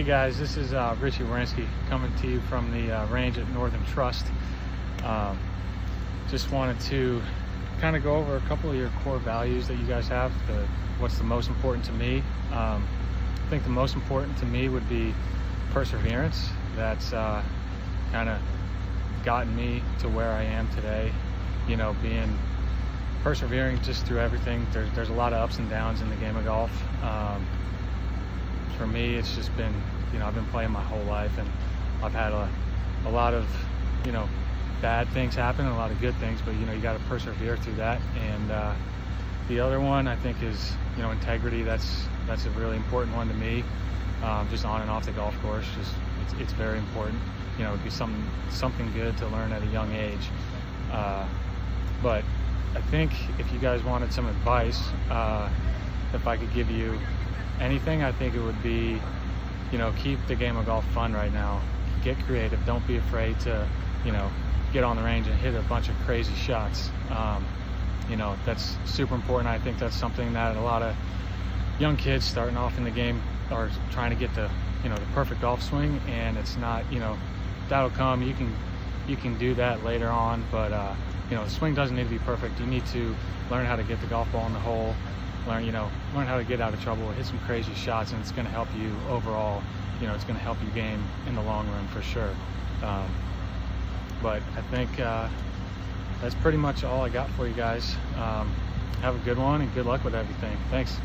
Hey guys, this is uh, Richy Werenski coming to you from the uh, range at Northern Trust. Um, just wanted to kind of go over a couple of your core values that you guys have. The, what's the most important to me? Um, I think the most important to me would be perseverance. That's uh, kind of gotten me to where I am today. You know, being persevering just through everything. There's, there's a lot of ups and downs in the game of golf. Um, for me, it's just been, you know, I've been playing my whole life and I've had a, a lot of, you know, bad things happen and a lot of good things, but, you know, you got to persevere through that. And uh, the other one I think is, you know, integrity. That's, that's a really important one to me. Um, just on and off the golf course, just it's, it's very important. You know, it'd be something something good to learn at a young age. Uh, but I think if you guys wanted some advice, uh, if I could give you anything, I think it would be, you know, keep the game of golf fun right now. Get creative. Don't be afraid to, you know, get on the range and hit a bunch of crazy shots. Um, you know, that's super important. I think that's something that a lot of young kids starting off in the game are trying to get the, you know, the perfect golf swing, and it's not, you know, that'll come. You can, you can do that later on, but uh, you know, the swing doesn't need to be perfect. You need to learn how to get the golf ball in the hole learn, you know, learn how to get out of trouble, hit some crazy shots, and it's going to help you overall. You know, it's going to help you game in the long run for sure. Um, but I think uh, that's pretty much all I got for you guys. Um, have a good one and good luck with everything. Thanks.